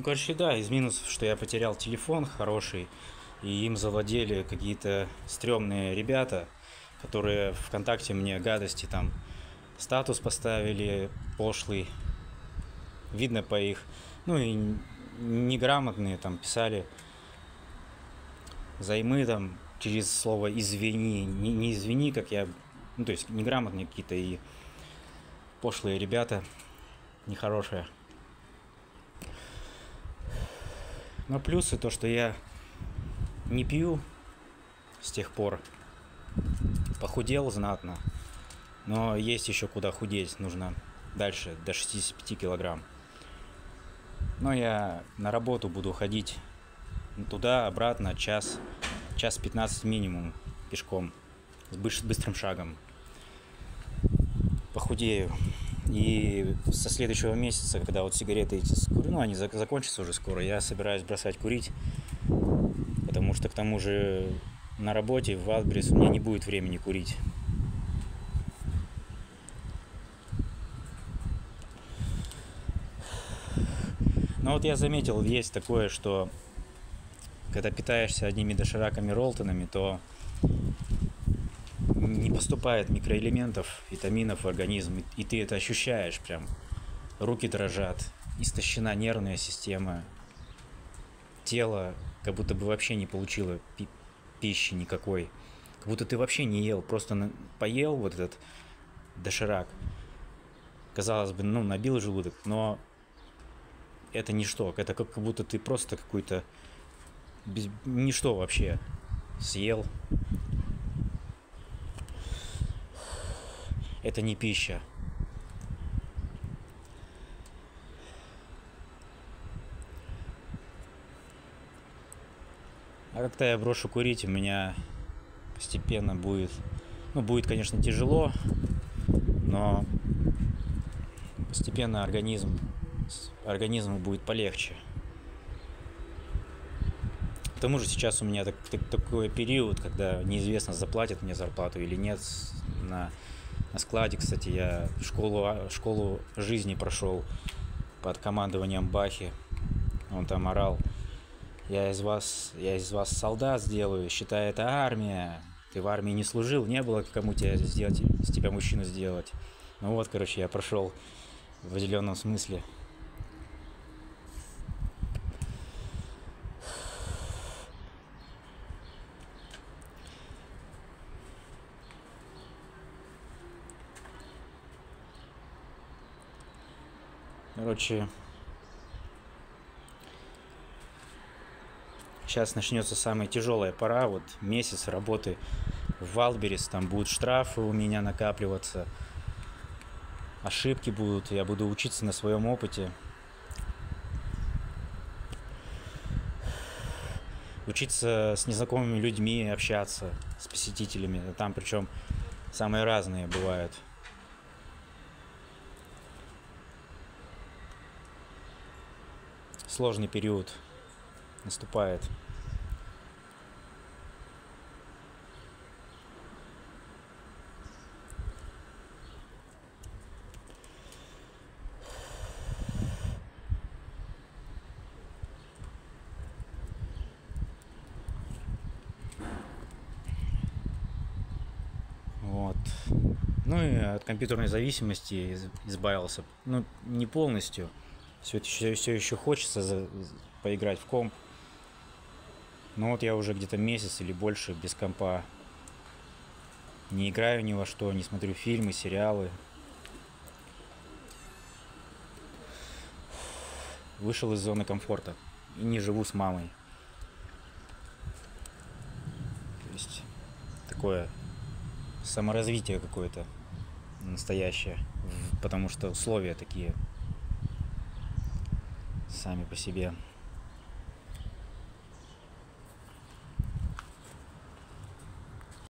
Ну, короче, да, из минусов, что я потерял телефон хороший, и им завладели какие-то стрёмные ребята, которые ВКонтакте мне гадости там статус поставили пошлый, видно по их, ну и неграмотные там писали займы там через слово извини, не, не извини, как я, ну то есть неграмотные какие-то и пошлые ребята, нехорошие. Но плюсы то, что я не пью с тех пор. Похудел знатно. Но есть еще куда худеть. Нужно дальше, до 65 килограмм. Но я на работу буду ходить туда, обратно, час, час 15 минимум пешком, с быстрым шагом. Похудею. И со следующего месяца, когда вот сигареты эти, ну, они закончатся уже скоро, я собираюсь бросать курить, потому что к тому же на работе в Wildberries у меня не будет времени курить. Но вот я заметил, есть такое, что когда питаешься одними дошираками Ролтонами, то не поступает микроэлементов, витаминов в организм, и ты это ощущаешь прям. Руки дрожат, истощена нервная система, тело как будто бы вообще не получило пи- пищи никакой. Как будто ты вообще не ел, просто поел вот этот доширак. Казалось бы, ну, набил желудок, но это ничто. Это как будто ты просто какой-то без... ничто вообще съел, это не пища. А когда я брошу курить, у меня постепенно будет, ну, будет, конечно, тяжело, но постепенно организм, организму будет полегче. К тому же сейчас у меня так, так, такой период, когда неизвестно, заплатят мне зарплату или нет на на складе, кстати, я школу, школу жизни прошел под командованием Бахи. Он там орал. Я из вас, я из вас солдат сделаю, считай, это армия. Ты в армии не служил, не было кому тебя сделать, с тебя мужчину сделать. Ну вот, короче, я прошел в определенном смысле. Короче, сейчас начнется самая тяжелая пора, вот месяц работы в Wildberries, там будут штрафы у меня накапливаться, ошибки будут, я буду учиться на своем опыте. Учиться с незнакомыми людьми, общаться с посетителями, там причем самые разные бывают – сложный период наступает. Вот. Ну и от компьютерной зависимости избавился. Ну, не полностью все, все, все еще хочется за, поиграть в комп. Но вот я уже где-то месяц или больше без компа не играю ни во что, не смотрю фильмы, сериалы. Вышел из зоны комфорта и не живу с мамой. То есть такое саморазвитие какое-то настоящее, потому что условия такие сами по себе.